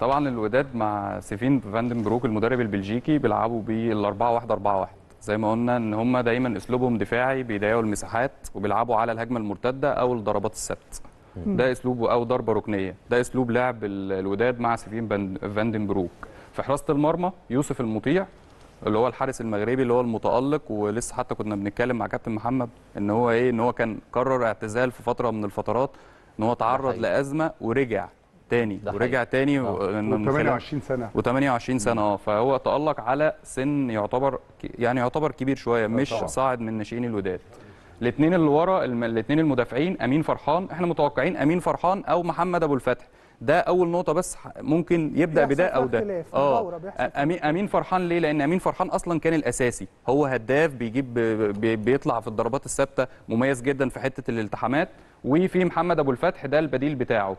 طبعا الوداد مع سيفين فاندنبروك المدرب البلجيكي بيلعبوا بال 4 1 4 1 زي ما قلنا إن هم دايما أسلوبهم دفاعي بيضيقوا المساحات وبيلعبوا على الهجمة المرتدة أو الضربات الثابتة. ده اسلوبه أو ضربة ركنية. ده أسلوب لعب ال- الوداد مع سيفين فان- فاندنبروك. في حراسة المرمى يوسف المطيع اللي هو الحارس المغربي اللي هو المتألق ولسه حتى كنا بنتكلم مع كابتن محمد إن هو إيه إن هو كان قرر اعتزال في فترة من الفترات إن هو تعرض. لأزمة ورجع. تاني ده ورجع تاني آه. و- من خلال- 28 سنة. و28 سنة آه. فهو تألق على سن يعتبر يعني يعتبر كبير شوية مش طبعا. صاعد من ناشئين الوداد. الاثنين اللي ورا الاثنين المدافعين أمين فرحان إحنا متوقعين أمين فرحان أو محمد أبو الفتح. ده أول نقطة بس ممكن يبدأ بده أو ده. آه. أمين فرحان ليه؟ لأن أمين فرحان أصلا كان الأساسي. هو هداف بيجيب بي- بيطلع في الضربات الثابتة مميز جدا في حتة الالتحامات. وفي محمد أبو الفتح ده البديل بتاعه.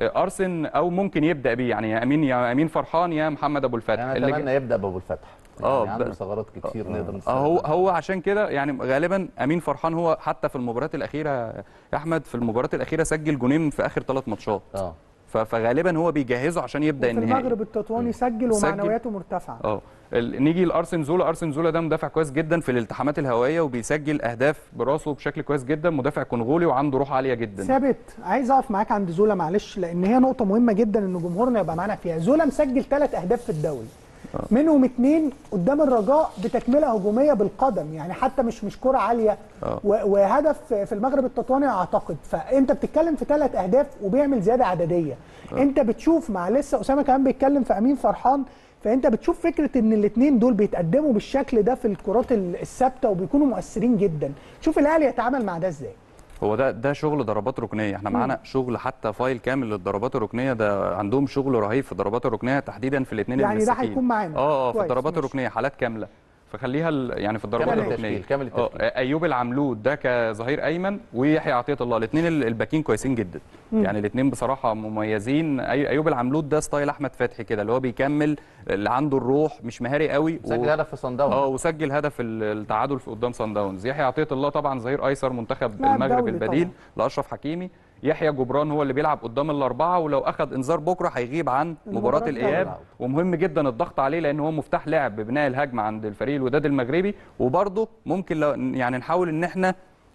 أرسن أو ممكن يبدأ بيه. يعني يا امين يا أمين فرحان يا محمد أبو الفتح. أنا اللي أتمنى يبدأ بأبو الفتح. آه، يعني عنده ثغرات كتير نقدر آه نستخدمها. هو هو عشان كده يعني غالبا أمين فرحان هو حتى في المباريات الأخيرة يا أحمد في المباريات الأخيرة سجل جونين في آخر ثلاث ماتشات. آه. فغالبا هو بيجهزه عشان يبدأ في النهائي. المغرب التطواني سجل. ومعنوياته مرتفعة. آه. نيجي لأرسن زولا. أرسن زولا ده مدافع كويس جدا في الالتحامات الهوائية وبيسجل أهداف براسه بشكل كويس جدا. مدافع كونغولي وعنده روح عالية جدا. ثابت عايز أقف معاك عند زولا معلش لأن هي نقطة مهمة جدا إن جمهورنا يبقى معانا فيها. زولا مسجل ثلاث أهداف في الدوري. منهم اثنين قدام الرجاء بتكملة هجومية بالقدم يعني حتى مش مش كرة عالية. آه. وهدف في المغرب التطواني أعتقد. فأنت بتتكلم في ثلاث أهداف وبيعمل زيادة عددية. أنت بتشوف مع لسه أسامة كمان بيتكلم في أمين فرحان فأنت بتشوف فكرة إن الاثنين دول بيتقدموا بالشكل ده في الكرات ال- الثابتة وبيكونوا مؤثرين جدا. شوف الأهلي يتعامل مع ده إزاي. هو ده ده شغل ضربات ركنية. إحنا معانا شغل حتى file كامل للضربات الركنية. ده عندهم شغل رهيب في الضربات الركنية تحديدا في الاثنين يعني ده هيكون معانا. آه آه في الضربات. الركنية حالات كاملة. فخليها يعني في الضربات الركنية. كامل أه التشكيل. أيوب العملود ده كظهير أيمن ويحيى عطية الله. الاثنين الباكين كويسين جدا. يعني الاثنين بصراحة مميزين. أيوب العملود ده style أحمد فتحي كده اللي هو بيكمل اللي عنده الروح مش مهاري قوي سجل هدف في صن داونز آه وسجل هدف ال- التعادل في قدام صن داونز يحيى عطية الله طبعا ظهير أيسر منتخب المغرب البديل لأشرف حكيمي. يحيى جبران هو اللي بيلعب قدام الأربعة ولو أخذ إنذار بكرة هيغيب عن مباراة الإياب. ومهم جدا الضغط عليه لأن هو مفتاح لعب ببناء الهجمة عند الفريق الوداد المغربي. وبرضه ممكن لو يعني نحاول إن إحنا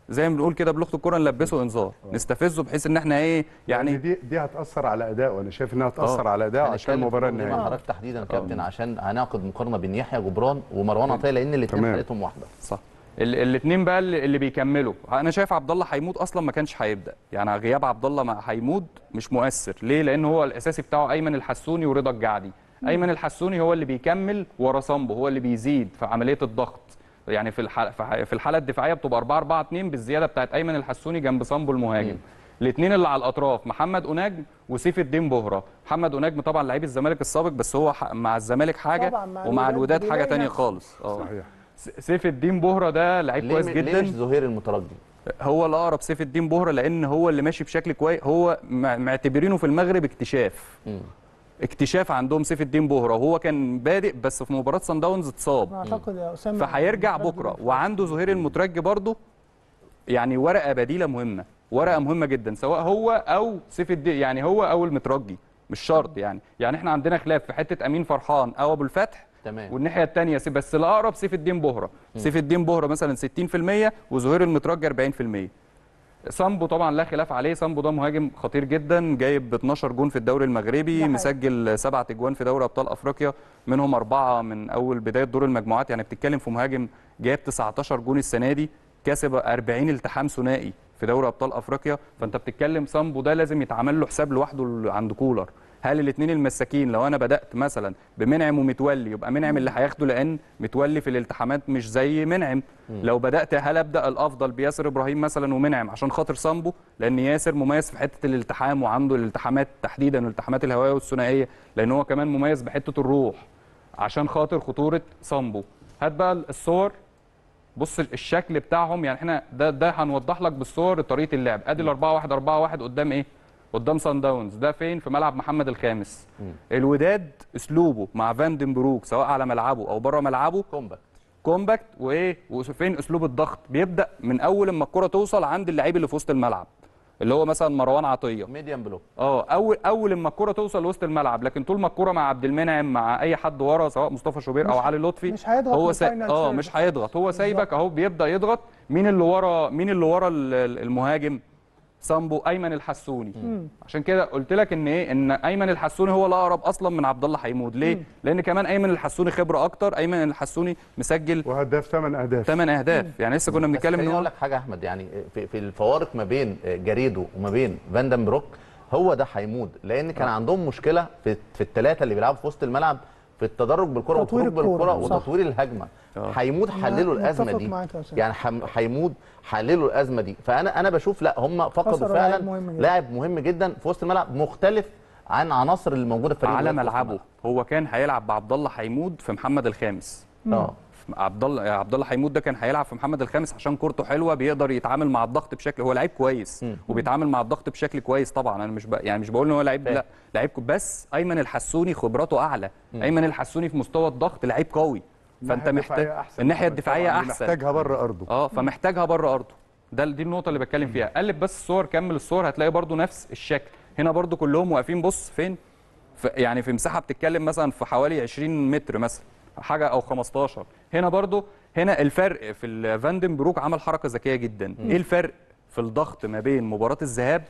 زي ما بنقول كده بلغة الكوره نلبسه إنذار نستفزه بحيث إن إحنا إيه يعني يعني دي دي هتأثر على ادائه أنا شايف إنها هتأثر على ادائه عشان المباراة النهائية. حضرتك تحديدا يا كابتن عشان هنعقد مقارنة بين يحيى جبران ومروان عطية لأن الاثنين. حالتهم واحدة. صح. الاثنين بقى اللي اللي بيكملوا. أنا شايف عبد الله حيمود أصلا ما كانش هيبدأ. يعني غياب عبد الله حيمود مش مؤثر. ليه؟ لأن هو الأساسي بتاعه أيمن الحسوني ورضا الجعدي. أيمن الحسوني هو اللي بيكمل ورا صامبو هو اللي بيزيد في عملية الضغط. يعني في الحاله في الحالة الدفاعية بتبقى 4 4 2 بالزيادة بتاعت أيمن الحسوني جنب صامبو المهاجم. الاثنين اللي على الأطراف محمد اوناجم وسيف الدين بهره محمد اوناجم طبعا لعيب الزمالك السابق بس هو ح- مع الزمالك حاجة طبعاً مع ومع الوداد حاجة نفسه. خالص. آه. صحيح. سيف الدين بهره ده لعيب ليه كويس م- ليه جدا مش زهير المترجي؟ هو الاقرب سيف الدين بهره لأن هو اللي ماشي بشكل كويس هو مع- معتبرينه في المغرب اكتشاف. مم. اكتشاف عندهم سيف الدين بهره وهو كان بادئ بس في مباراة صن داونز اتصاب. أعتقد يا أسامة فهيرجع بكرة. وعنده زهير المترجي برضه. يعني ورقة بديلة مهمة. ورقة مهمة جدا. سواء هو أو سيف الدين يعني هو أو المترجي. مش شرط يعني. يعني إحنا عندنا خلاف في حتة أمين فرحان أو أبو الفتح. تمام. والناحية الثانية بس الأقرب سيف الدين بهره سيف الدين بهره مثلا 60% وزهير المترجي 40% سامبو طبعا لا خلاف عليه. سامبو ده مهاجم خطير جدا جايب 12 جون في الدوري المغربي. مسجل سبعة اجوان في دوري أبطال أفريقيا منهم أربعة من أول بداية دور المجموعات. يعني بتتكلم في مهاجم جايب 19 جون السنة دي كسب 40 التحام ثنائي في دوري أبطال أفريقيا. فأنت بتتكلم سامبو ده لازم يتعمل له حساب لوحده عند كولر. هل الاثنين المساكين لو أنا بدأت مثلا بمنعم ومتولي يبقى منعم اللي هياخده لأن متولي في الالتحامات مش زي منعم. لو بدأت هل أبدأ الأفضل بياسر إبراهيم مثلا ومنعم عشان خاطر سامبو لأن ياسر مميز في حتة الالتحام وعنده الالتحامات تحديدا الالتحامات الهوائية والثنائية لأن هو كمان مميز بحتة الروح عشان خاطر خطورة سامبو هات بقى الصور. بص الشكل بتاعهم يعني إحنا ده ده هنوضح لك بالصور طريقة اللعب. أدي ال 4 1 4 1 قدام إيه؟ قدام سان داونز. ده فين؟ في ملعب محمد الخامس. الوداد أسلوبه مع فاندن بروك سواء على ملعبه أو بره ملعبه. compact compact وإيه؟ وفين أسلوب الضغط؟ بيبدأ من أول ما الكرة توصل عند اللعيب اللي في وسط الملعب اللي هو مثلا مروان عطية. medium block آه أول أول ما الكرة توصل لوسط الملعب لكن طول ما الكرة مع عبد المنعم مع أي حد ورا سواء مصطفى شوبير أو علي لطفي مش هيضغط هو سا... final آه. مش هيضغط. هو سايبك أهو بيبدأ يضغط. مين اللي ورا؟ مين اللي ورا ال- ال- المهاجم؟ سامبو أيمن الحسوني. عشان كده قلت لك إن إيه؟ إن أيمن الحسوني هو الأقرب أصلا من عبد الله حيمود. ليه؟ لأن كمان أيمن الحسوني خبرة أكتر. أيمن الحسوني مسجل وهداف ثمان أهداف. 8 أهداف. يعني لسه كنا بنتكلم إن أقول لك حاجة أحمد. يعني في, في الفوارق ما بين جاريدو وما بين فاندن بروك هو ده حيمود. لأن كان عندهم مشكلة في في الثلاثه اللي بيلعبوا في وسط الملعب في التدرج بالكرة والخروج بالكرة. وتطوير الهجمة. آه. حيمود حللوا الأزمة دي. يعني حيمود حللوا الأزمة دي. فأنا أنا بشوف لا هم فقدوا لاعب فعلا مهم جدا. لاعب مهم جدا في وسط الملعب مختلف عن عناصر اللي موجودة في فريق على ملعبه. الملعب. هو كان هيلعب بعبد الله حيمود في محمد الخامس. آه. عبد الله عبد الله حيمود ده كان هيلعب في محمد الخامس عشان كورته حلوة بيقدر يتعامل مع الضغط بشكل هو لعيب كويس وبيتعامل مع الضغط بشكل كويس طبعا. أنا مش ب... يعني مش بقول إن هو لعيب. لا لعيب بس أيمن الحسوني خبراته أعلى. أيمن الحسوني في مستوى الضغط لعيب قوي. فأنت الناحية محتاج الناحية الدفاعية طبعاً، أحسن. محتاجها بره أرضه. آه فمحتاجها بره أرضه. ده دي النقطة اللي بتكلم فيها. قلب بس الصور كمل الصور هتلاقي برضو نفس الشكل. هنا برضو كلهم واقفين. بص فين؟ في يعني في مساحة بتتكلم مثلا في حوالي 20 متر مثلا حاجة أو 15 هنا برضو هنا الفرق في الفاندن بروك عمل حركة ذكية جدا. إيه الفرق في الضغط ما بين مباراة الذهاب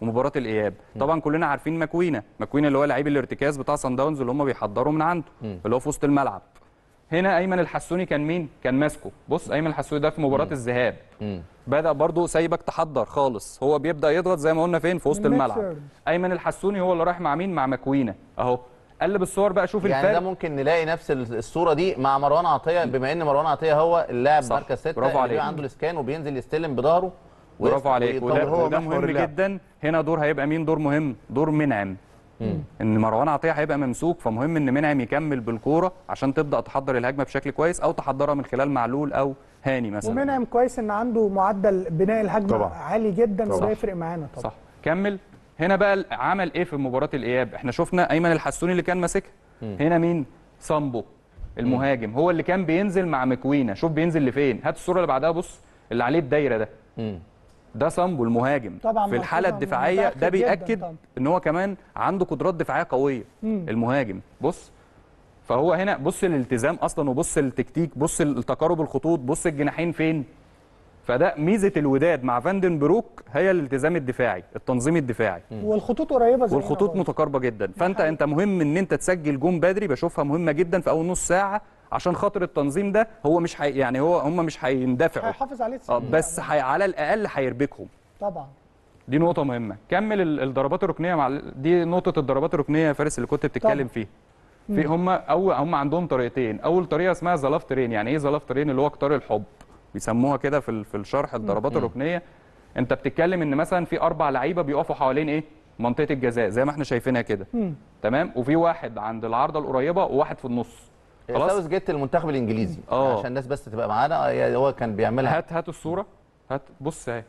ومباراة الإياب؟ طبعا كلنا عارفين ماكوينا. ماكوينا اللي هو لعيب الارتكاز بتاع سان داونز اللي هم بيحضروا من عنده اللي هو في وسط الملعب. هنا أيمن الحسوني كان مين؟ كان ماسكه. بص أيمن الحسوني ده في مباراة الذهاب. بدأ برضو سايبك تحضر خالص. هو بيبدأ يضغط زي ما قلنا فين؟ في وسط الملعب. أيمن الحسوني هو اللي رايح مع مين؟ مع ماكوينا. أهو. قلب الصور بقى شوف يعني ده الفرق ممكن نلاقي نفس الصورة دي مع مروان عطية. بما إن مروان عطية هو اللاعب. مركز ستة برافو اللي عليك. عنده الاسكان وبينزل يستلم بظهره برافو عليك. وده, هو وده مهم. جدا. هنا دور هيبقى مين؟ دور مهم. دور منعم. إن مروان عطية هيبقى ممسوك فمهم إن منعم يكمل بالكورة عشان تبدأ تحضر الهجمة بشكل كويس أو تحضرها من خلال معلول أو هاني مثلا. ومنعم كويس إن عنده معدل بناء الهجمة طبعا. عالي جدا طبعا. وده يفرق معانا طبعا. صح. كمل. هنا بقى عمل إيه في مباراة الإياب؟ إحنا شفنا أيمن الحسوني اللي كان ماسكها. هنا مين؟ سامبو المهاجم. هو اللي كان بينزل مع مكوينا. شوف بينزل لفين. هات الصورة اللي بعدها بص اللي عليه الدايرة ده. ده سامبو المهاجم. طبعا في الحالة ملحوظة الدفاعية ده بيأكد طبعاً. إن هو كمان عنده قدرات دفاعية قوية مم. المهاجم. بص فهو هنا بص الالتزام أصلا وبص التكتيك بص التقارب الخطوط بص الجناحين فين. فده ميزة الوداد مع فاندن بروك هي الالتزام الدفاعي التنظيم الدفاعي. والخطوط قريبة زي والخطوط متقاربة جدا. فأنت أنت مهم إن أنت تسجل جون بدري بشوفها مهمة جدا في أول نص ساعة عشان خاطر التنظيم ده هو مش حي يعني هو هم مش هيندفعوا. هيحافظ عليه آه 90 بس. حي على الأقل هيربكهم. طبعا. دي نقطة مهمة. كمل ال- الضربات الركنية مع دي نقطة الضربات الركنية يا فارس اللي كنت بتتكلم. فيها في هم أو هم عندهم طريقتين. أول طريقة اسمها زلاف ترين يعني إيه زلاف ترين اللي هو قطار الحب. بيسموها كده في في الشرح الضربات الركنية. أنت بتتكلم إن مثلا في أربع لعيبة بيقفوا حوالين إيه؟ منطقة الجزاء زي ما إحنا شايفينها كده. تمام؟ وفي واحد عند العارضة القريبة وواحد في النص. خلاص. ساوث جيت المنتخب الإنجليزي آه. عشان الناس بس تبقى معانا. هي- هو كان بيعملها. هات هات الصورة. هات بص أهي.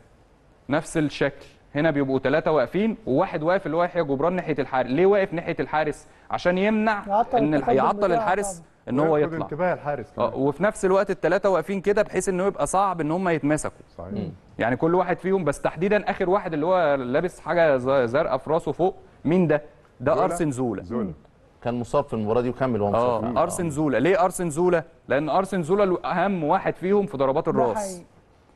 نفس الشكل. هنا بيبقوا ثلاثة واقفين وواحد واقف اللي هو يحيى جبران ناحية الحارس. ليه واقف ناحية الحارس؟ عشان يمنع يعطل إن يعطل الحارس. إن هو يطلع. انتباه الحارس آه كمان وفي نفس الوقت الثلاثة واقفين كده بحيث إنه يبقى صعب إن هم يتمسكوا. صحيح. يعني كل واحد فيهم بس تحديدا آخر واحد اللي هو لابس حاجة زرقاء في راسه فوق مين ده؟ ده. أرسن زولا. زولا. كان مصاب في المباراة دي وكمل وهو مصاب. آه أرسن زولا. ليه أرسن زولا؟ لأن أرسن زولا أهم واحد فيهم في ضربات ده الراس. حقيقي.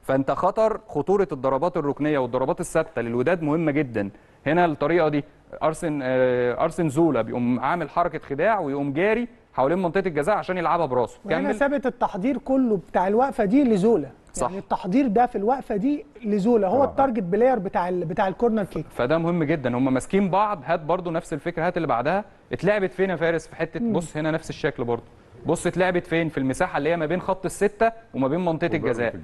فأنت خطر خطورة الضربات الركنية والضربات الثابتة للوداد مهمة جدا. هنا الطريقة دي. أرسن آه، أرسن زولا بيقوم عامل حركة خداع ويقوم جاري حوالين منطقة الجزاء عشان يلعبها براسه. كمل. ثابت التحضير كله بتاع الوقفة دي لزولا. صح. يعني التحضير ده في الوقفة دي لزولا هو طبعا. ال target player بتاع ال... بتاع ال corner kick فده مهم جدا. هم ماسكين بعض هات برضو نفس الفكرة هات اللي بعدها. اتلعبت فين يا فارس؟ في حتة بص هنا نفس الشكل برضو. بص اتلعبت فين؟ في المساحة اللي هي ما بين خط الستة وما بين منطقة الجزاء.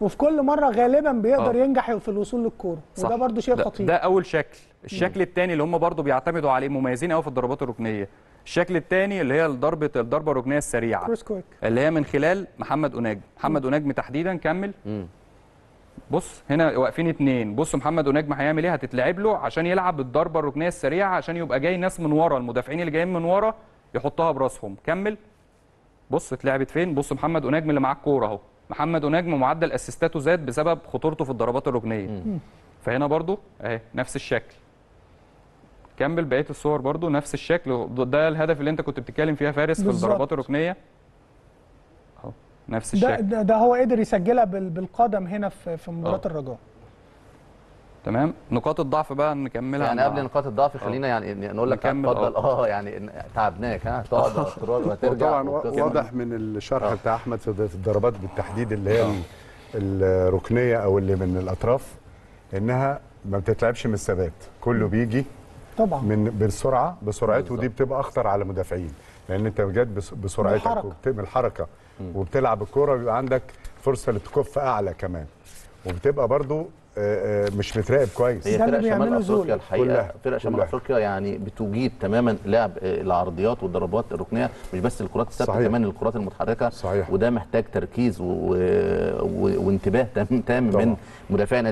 وفي كل مرة غالبا بيقدر آه. ينجح في الوصول للكورة. وده برضو شيء ده, خطير. ده أول شكل. الشكل الثاني اللي هم برضو بيعتمدوا عليه مميزين قوي في الضربات الركنية. الشكل الثاني اللي هي ضربه الضربة الركنية السريعة. اللي هي من خلال محمد أناج محمد أناجم تحديدا كمل. مم. بص هنا واقفين اتنين. بص محمد أناجم هيعمل إيه؟ هتتلعب له عشان يلعب بالضربه الركنية السريعة عشان يبقى جاي ناس من ورا. المدافعين اللي جايين من ورا يحطها براسهم. كمل. بص اتلعبت فين؟ بص محمد أناجم اللي معاه الكورة أهو. محمد أناجم معدل أسيستاته زاد بسبب خطورته في الضربات الركنية. فهنا برضو أهي نفس الشكل. كمل بقية الصور برضو نفس الشكل. ده الهدف اللي انت كنت بتتكلم فيها فارس في بالظبط. الضربات الركنية؟ أهو نفس الشكل. ده, ده هو قدر يسجلها بال- بالقدم هنا في في مباراة آه. الرجاء. تمام؟ نقاط الضعف بقى نكملها يعني قبل نقاط الضعف خلينا يعني نقول لك اتفضل. آه. آه يعني تعبناك ها؟ تقعد وتروح وترجع طبعا. واضح من الشرح آه. بتاع أحمد في الضربات بالتحديد اللي هي ال- الركنية أو اللي من الأطراف إنها ما بتتلعبش من الثبات. كله بيجي طبعا. من بالسرعه بسرعته. دي بتبقى أخطر على المدافعين. لأن أنت بس- بسرعتك بالحركة. وبتعمل الحركة. وبتلعب الكورة بيبقى عندك فرصة للتكف أعلى كمان. وبتبقى برضو آه، آه، مش متراقب كويس هي فرق شمال. أفريقيا الحقيقة كلها. فرق شمال كلها. أفريقيا يعني بتجيد تماما لعب آه، العرضيات والضربات الركنية مش بس الكرات الثابتة. كمان الكرات المتحركة صحيح. وده محتاج تركيز و... و... وانتباه تام تام. من مدافعنا